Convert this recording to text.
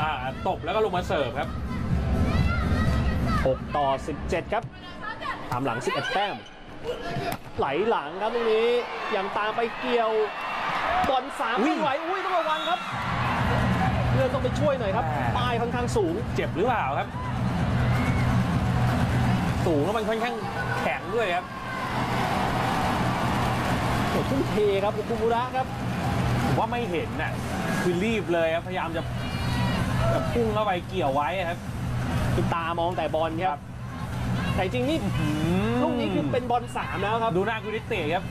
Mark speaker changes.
Speaker 1: อ่าตบแล้วก็ลงมาเสิร์ฟครับ
Speaker 2: 6 ต่อ 17 ครับ ตามหลัง 11 แต้ม ไหลหลังครับตรงนี้ยังตามไปเกี่ยวบอลสาม
Speaker 1: อุ้ย
Speaker 2: ไม่ไหวอุ้ยต้องระวังครับเพื่อนต้องไปช่วยหน่อยครับ
Speaker 1: แหม่
Speaker 2: ป้ายค่อนข้างสูง
Speaker 1: เจ็บหรือเปล่าครับ สูงแล้วมันค่อนข้างแข็งด้วยครับ
Speaker 2: โอ้ทุ่มเทครับคุมุระครับ
Speaker 1: ผมว่าไม่เห็นน่ะคือรีบเลยครับพยายามจะ จะพุ่งเข้าไปเกี่ยวไว้ครับ
Speaker 2: คือตามองแต่บอลครับ แต่จริงๆนี่ลูกนี้คือเป็นบอลสามแล้วครับ
Speaker 1: ดูหน้ากุลิเตะครับ